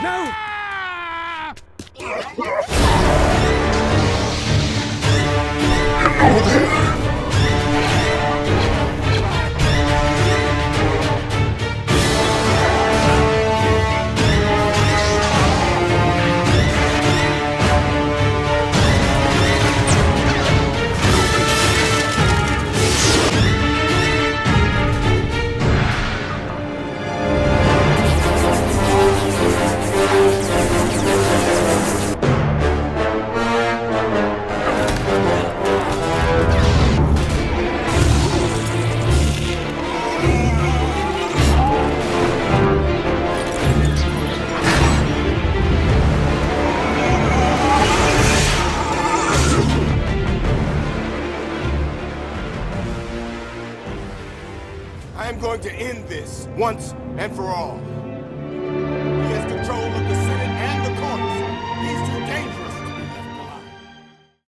No! I am going to end this once and for all.